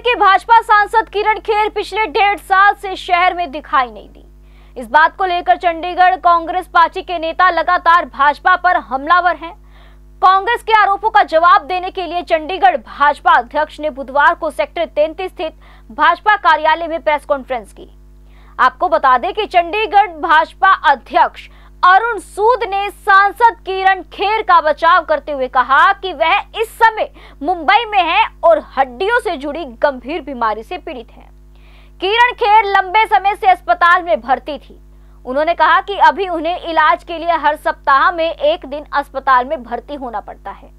किरण खेर पिछले डेढ़ साल से शहर में दिखाई नहीं दी। इस बात को लेकर चंडीगढ़ कांग्रेस पार्टी के नेता लगातार भाजपा पर हमलावर हैं। कांग्रेस के आरोपों का जवाब देने के लिए चंडीगढ़ भाजपा अध्यक्ष ने बुधवार को सेक्टर तैंतीस स्थित भाजपा कार्यालय में प्रेस कॉन्फ्रेंस की। आपको बता दें कि चंडीगढ़ भाजपा अध्यक्ष अरुण सूद ने सांसद किरण खेर का बचाव करते हुए कहा कि वह इस समय मुंबई में है और हड्डियों से जुड़ी गंभीर बीमारी से पीड़ित है। किरण खेर लंबे समय से अस्पताल में भर्ती थी। उन्होंने कहा कि अभी उन्हें इलाज के लिए हर सप्ताह में एक दिन अस्पताल में भर्ती होना पड़ता है।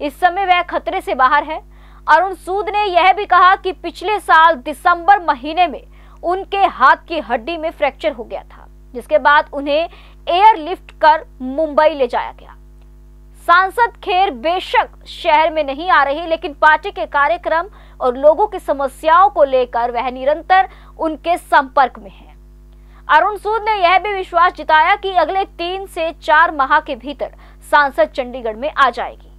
इस समय वह खतरे से बाहर है। अरुण सूद ने यह भी कहा कि पिछले साल दिसंबर महीने में उनके हाथ की हड्डी में फ्रैक्चर हो गया था। जिसके बाद उन्हें एयरलिफ्ट कर मुंबई ले जाया गया। सांसद खेर बेशक शहर में नहीं आ रही, लेकिन पार्टी के कार्यक्रम और लोगों की समस्याओं को लेकर वह निरंतर उनके संपर्क में है। अरुण सूद ने यह भी विश्वास जताया कि अगले तीन से चार माह के भीतर सांसद चंडीगढ़ में आ जाएगी।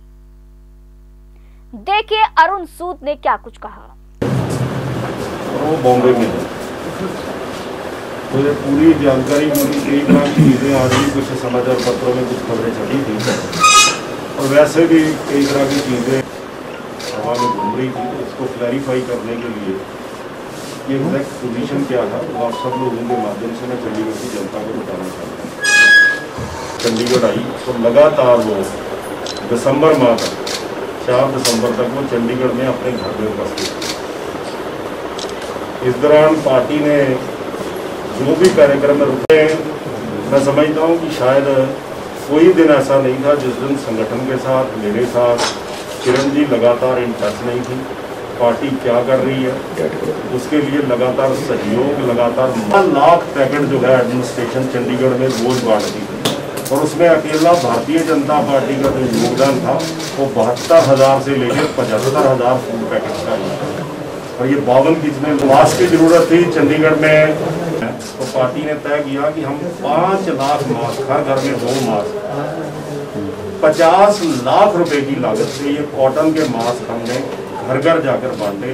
देखिए अरुण सूद ने क्या कुछ कहा। वो बॉम्बे में तो ये पूरी जानकारी मुझे कई बार चीज़ें आ रही कुछ समाचार पत्रों में कुछ खबरें छपी थी। और वैसे भी कई तरह की चीज़ें हवा में घूम रही थी इसको क्लैरिफाई करने के लिए ये एग्जैक्ट पोजीशन क्या था, वो आप सब लोगों के माध्यम से मैं चंडीगढ़ की जनता को बताना चाहता हूँ। चंडीगढ़ आई तो लगातार वो दिसंबर माह तक, चार दिसंबर तक वो चंडीगढ़ में अपने घर में उपस्थित इस दौरान पार्टी ने जो भी कार्यक्रम रुके हैं, मैं समझता हूँ कि शायद कोई दिन ऐसा नहीं था जिस दिन संगठन के साथ, मेरे साथ, किरण जी लगातार इन टच नहीं थी। पार्टी क्या कर रही है? उसके लिए लगातार सहयोग, लगातार लाख पैकेट जो है एडमिनिस्ट्रेशन चंडीगढ़ में रोज बांटती थी। और उसमें अकेला भारतीय जनता पार्टी का जो योगदान था, वो बहत्तर हज़ार से लेकर पचहत्तर हज़ार फ़ूड पैकेट का और ये बावन किचने मास्क की ज़रूरत थी चंडीगढ़ में पार्टी ने तय किया कि हम पाँच लाख मास्क, हर घर में दो मास्क। पचास लाख रुपए की लागत से ये कॉटन के मास्क हमने घर घर जाकर बांटे।